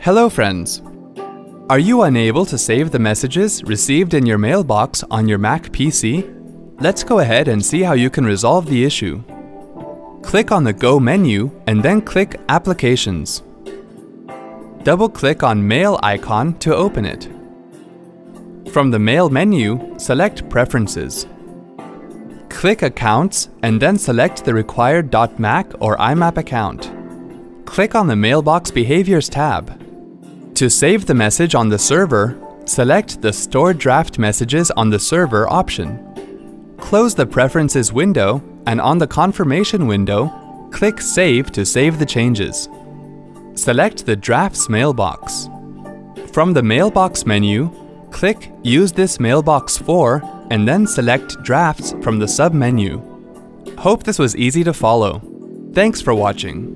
Hello friends! Are you unable to save the messages received in your mailbox on your Mac PC? Let's go ahead and see how you can resolve the issue. Click on the Go menu and then click Applications. Double-click on Mail icon to open it. From the Mail menu, select Preferences. Click Accounts and then select the required .Mac or IMAP account. Click on the Mailbox Behaviors tab. To save the message on the server, select the Store Draft Messages on the Server option. Close the Preferences window and on the Confirmation window, click Save to save the changes. Select the Drafts mailbox. From the Mailbox menu, click Use this mailbox for and then select Drafts from the sub-menu. Hope this was easy to follow. Thanks for watching.